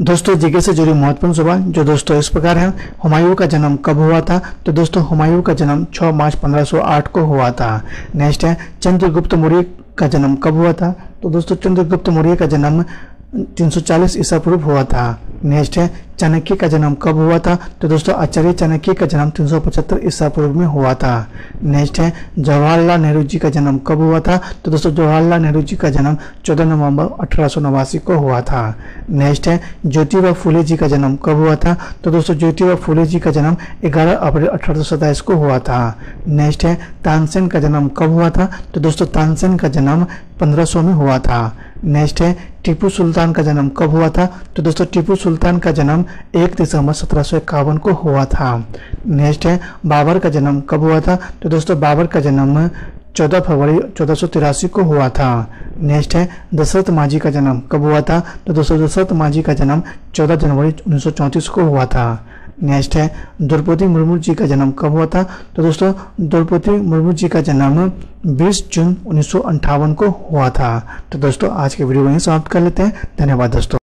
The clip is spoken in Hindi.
दोस्तों जीके से जुड़ी महत्वपूर्ण सुबह, जो दोस्तों इस प्रकार है, हुमायूं का जन्म कब हुआ था? तो दोस्तों, हुमायूं का जन्म 6 मार्च 1508 को हुआ था। नेक्स्ट है, चंद्रगुप्त मौर्य का जन्म कब हुआ था? तो दोस्तों, चंद्रगुप्त मौर्य का जन्म 340 ईसा पूर्व हुआ था। नेक्स्ट है चाणक्य का जन्म कब हुआ था? तो दोस्तों, आचार्य चाणक्य का जन्म 375 ईसा पूर्व में हुआ था। नेक्स्ट है, जवाहरलाल नेहरू जी का जन्म कब हुआ था? तो दोस्तों, जवाहरलाल नेहरू जी का जन्म 14 नवंबर अठारह सौ नवासी को हुआ था। नेक्स्ट है, ज्योतिबा फूले जी का जन्म कब हुआ था? तो दोस्तों, ज्योतिबा फूले जी का जन्म 11 अप्रैल अठारह सौ सताइस को हुआ था। नेक्स्ट है, तानसेन का जन्म कब हुआ था? तो दोस्तों, तानसेन का जन्म 1500 में हुआ था। नेक्स्ट है टीपू सुल्तान का जन्म कब हुआ था? तो दोस्तों, टीपू सुल्तान का जन्म एक दिसंबर सत्रह सौ इक्यावन को हुआ था। नेक्स्ट है, बाबर का जन्म कब हुआ था? तो दोस्तों, बाबर का जन्म 14 फरवरी चौदह को हुआ था। नेक्स्ट है, दशरथ मांझी का जन्म कब हुआ था? तो दोस्तों, दशरथ मांझी का जन्म 14 जनवरी उन्नीस सौ चौंतीस को हुआ था। नेक्स्ट है। द्रौपदी मुर्मू जी का जन्म कब हुआ था? तो दोस्तों, द्रौपदी मुर्मू जी का जन्म 20 जून उन्नीस को हुआ था। तो दोस्तों, आज के वीडियो वहीं समाप्त कर लेते हैं। धन्यवाद दोस्तों।